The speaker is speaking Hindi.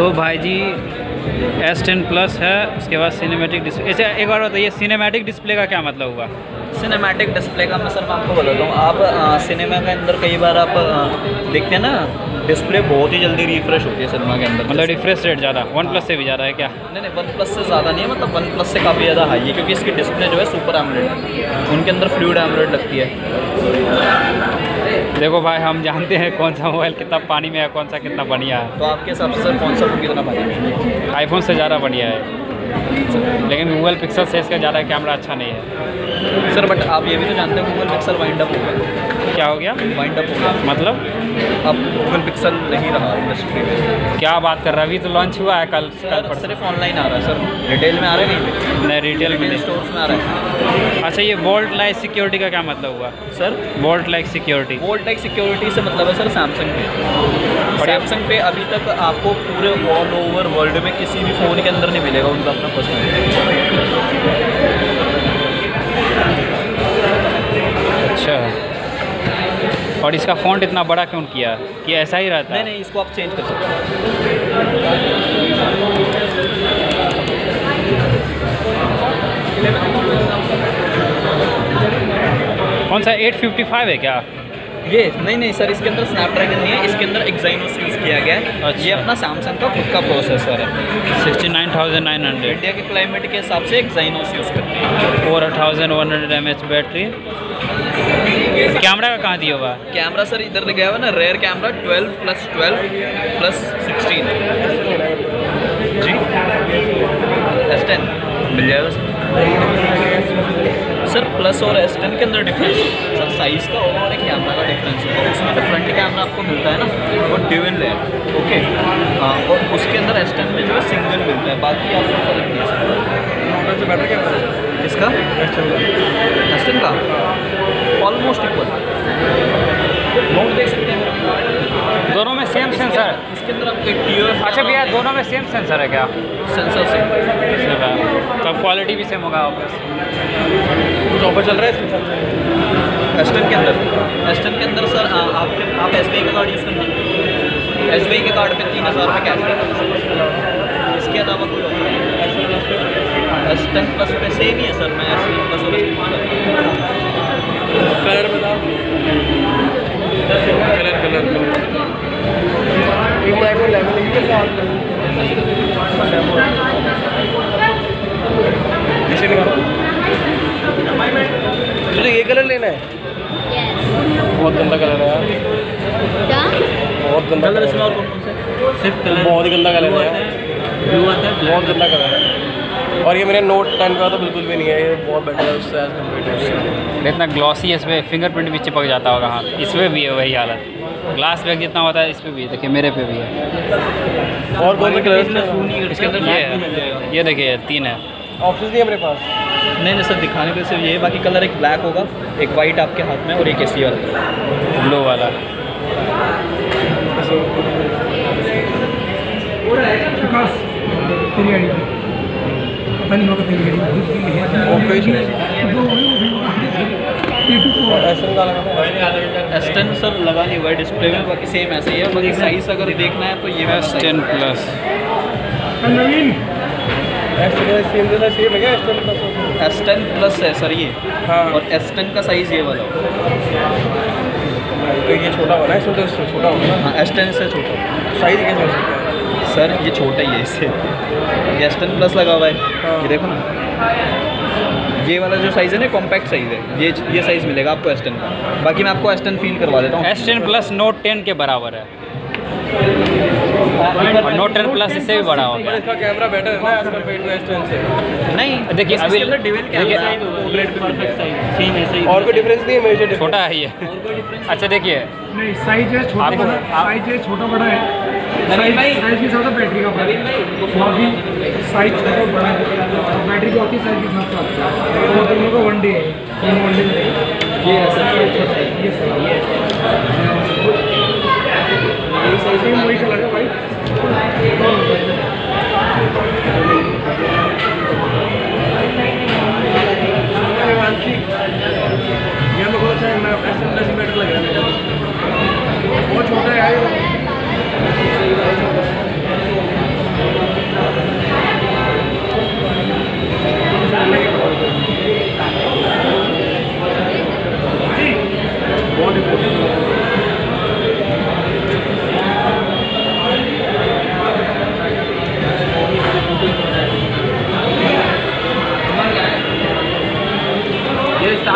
तो भाई जी एस टेन प्लस है उसके बाद सिनेमेटिक डिस्प्ले ऐसे एक बार बताइए सिनेमेटिक डिस्प्ले का क्या मतलब हुआ? सिनेमैटिक डिस्प्ले का मैं सर मैं आपको बताता हूँ आप आ, सिनेमा के अंदर कई बार आप आ, देखते हैं ना डिस्प्ले बहुत ही जल्दी रिफ्रेश होती है सिनेमा के अंदर। मतलब रिफ्रेश रेट ज़्यादा वन प्लस से भी ज़्यादा है क्या? नहीं नहीं वन प्लस से ज़्यादा नहीं है मतलब वन प्लस से काफ़ी ज़्यादा हाई है क्योंकि इसकी डिस्प्ले जो है सुपर एमरेड उनके अंदर फ्लूड एमरेड लगती है। देखो भाई हम जानते हैं कौन सा मोबाइल कितना पानी में है कौन सा कितना बढ़िया है। तो आपके हिसाब से सर कौन सा फ़ोन कितना बढ़िया है? आईफोन से ज़्यादा बढ़िया है। लेकिन गूगल पिक्सल से इसका ज़्यादा कैमरा अच्छा नहीं है। सर बट आप ये भी तो जानते हैं गूगल पिक्सल वाइंड अप हो गया। क्या हो गया? वाइंड अप हो गया। मतलब? अब गूगल पिक्सल नहीं रहा इंडस्ट्री में। क्या बात कर रहा है? अभी तो लॉन्च हुआ है कल कल सर पर सिर्फ़ ऑनलाइन आ रहा है सर रिटेल में आ रहा है नहीं? नहीं रिटेल में स्टोर्स में आ रहा है। अच्छा ये वोल्ट लाइट सिक्योरिटी का क्या मतलब हुआ? Sir vault light security vault like security से मतलब है सर सैमसंग पे। सैमसंग पे अभी तक आपको पूरे ऑल ओवर वर्ल्ड में किसी भी फ़ोन के अंदर नहीं मिलेगा उनका अपना पर्सनल और इसका फ़ॉन्ट इतना बड़ा क्यों किया? कि ऐसा ही रहता नहीं है। नहीं इसको आप चेंज कर सकते हैं। कौन सा 855 है क्या? ये नहीं नहीं सर इसके अंदर स्नैपड्रैगन नहीं है इसके अंदर एक्साइनोस यूज़ किया गया है। अच्छा। ये अपना सैमसंग का खुद का प्रोसेसर है। 69,900 इंडिया के क्लाइमेट के हिसाब से एक्साइनोस यूज़ करते हैं। Four thousand one hundred M H battery camera का कहाँ दिया हुआ? है कैमरा सर इधर गया हुआ ना रेयर कैमरा 12 प्लस 12 प्लस 16 जी। एस टेन मिल जाएगा सर। सर प्लस और एस टेन के अंदर डिफरेंस सर साइज़ का और एक कैमरा का डिफरेंस होगा। उसमें तो फ्रंट कैमरा आपको मिलता है ना वो ड्यूल है ओके हाँ और उसके अंदर एस टेन में जो है सिंगल मिलता है। बाकी आपको फ़र्क नहीं है सर बेटर कैमरा किसका? एस टेन का? ऑलमोस्ट इक्वल देख सकते हैं दोनों में सेम सेंसर है। इसके अंदर आपको एक टीयर अच्छा भैया दोनों में सेम सेंसर है क्या? सेंसर से तब क्वालिटी भी सेम होगा कुछ ऑफ़र चल रहा है इसमें एस्टन के अंदर। एस्टन के अंदर सर आपके आप एस का कार्ड यूज़ करना एस बी के कार्ड पे तीन हज़ार रुपये कैश इसके अलावा कोई ऑफ़र नहीं एस्टन प्लस पे सेम ही है सर मैं एस्टन प्लस कलर बताओ। कलर कलर तुझे ये कलर लेना है। बहुत गंदा कलर है यार। बहुत गंदा कलर कलर इसमें और कौन कौन से? सिर्फ़ कलर बहुत ही गंदा कलर है यार। ब्लू आता है बहुत गंदा कलर है। और ये मेरे नोट टेन का तो बिल्कुल भी नहीं है ये बहुत बेटर है उससे एज कंपेयर इतना ग्लॉसी है इसमें पर फिंगरप्रिंट भी चिपक जाता होगा हाँ इस पर भी है वही हालत। ग्लास बैग जितना होता है इस पर भी है देखिए मेरे पे भी है। और कौन से कलर इसके अंदर ये है। ये देखिए तीन है। ऑप्शन नहीं है मेरे पास? नहीं नहीं सर दिखाने के सिर्फ़ ये बाकी कलर एक ब्लैक होगा एक वाइट आपके हाथ में और एक एसी वाला। ब्लू वाला। तेरी गाड़ी पता नहीं होगा सर लगा नहीं हुआ है डिस्प्ले में बाकी सेम ऐसे ही है बाकी साइज़ अगर देखना है तो ये वाला एस टेन प्लस क्या ऐसा प्लस है सर ये। हाँ। और एस्टन का साइज़ ये वाला। तो ये छोटा होना है इससे छोटा होगा हाँ एस्टन से छोटा। साइज़ कैसे हो सकता है? सर ये छोटा ही है इससे। ये एस्टन प्लस लगा हुआ है। हाँ। ये देखो ना। ये वाला जो साइज़ है ना कॉम्पैक्ट साइज़ है। ये ये साइज़ मिलेगा आपको एस्टन का। बाकी मैं आपको एस्टन फील करवा देता हूँ। S ten plus note ten के बराबर है। और नोट टेन प्लस इससे भी बड़ा होगा। इसका कैमरा बेटर है ना टू एस से। नहीं देखिए, अभी- इसके डिवेल कैमरा और कोई डिफरेंस नहीं है मेजर छोटा है ये। अच्छा देखिए। नहीं साइज़ है छोटा बड़ा आप- साइज़। साइज़ के साथ बैटरी का फ़र्क बाकी साइज़ छोटा बड़ा बैटरी की होती साइज़ के साथ दोनों का वन डे है वन डे ये ये है